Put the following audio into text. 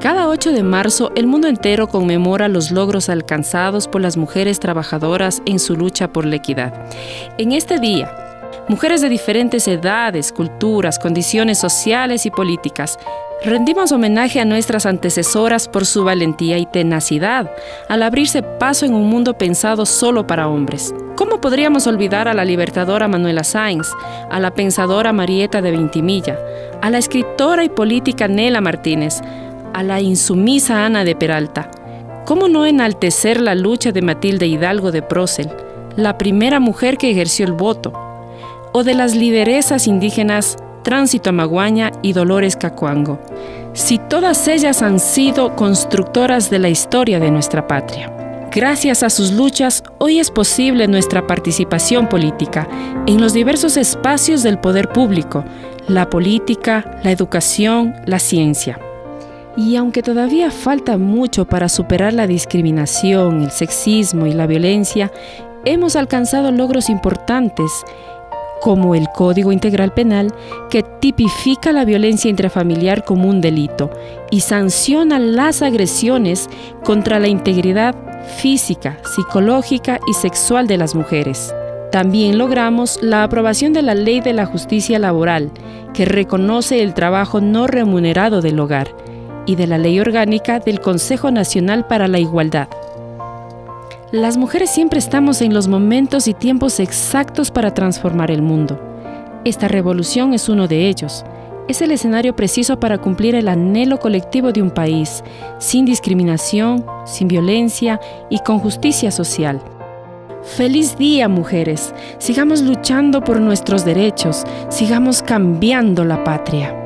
Cada 8 de marzo el mundo entero conmemora los logros alcanzados por las mujeres trabajadoras en su lucha por la equidad. En este día, mujeres de diferentes edades, culturas, condiciones sociales y políticas, rendimos homenaje a nuestras antecesoras por su valentía y tenacidad al abrirse paso en un mundo pensado solo para hombres. ¿Cómo podríamos olvidar a la libertadora Manuela Sáenz, a la pensadora Marieta de Ventimilla, a la escritora y política Nela Martínez, a la insumisa Ana de Peralta? ¿Cómo no enaltecer la lucha de Matilde Hidalgo de Procel, la primera mujer que ejerció el voto? o de las lideresas indígenas Tránsito Amaguaña y Dolores Cacuango, si todas ellas han sido constructoras de la historia de nuestra patria. Gracias a sus luchas, hoy es posible nuestra participación política en los diversos espacios del poder público, la política, la educación, la ciencia. Y aunque todavía falta mucho para superar la discriminación, el sexismo y la violencia, hemos alcanzado logros importantes como el Código Integral Penal, que tipifica la violencia intrafamiliar como un delito y sanciona las agresiones contra la integridad física, psicológica y sexual de las mujeres. También logramos la aprobación de la Ley de la Justicia Laboral, que reconoce el trabajo no remunerado del hogar, y de la Ley Orgánica del Consejo Nacional para la Igualdad. Las mujeres siempre estamos en los momentos y tiempos exactos para transformar el mundo. Esta revolución es uno de ellos. Es el escenario preciso para cumplir el anhelo colectivo de un país, sin discriminación, sin violencia y con justicia social. Feliz día, mujeres. Sigamos luchando por nuestros derechos, sigamos cambiando la patria.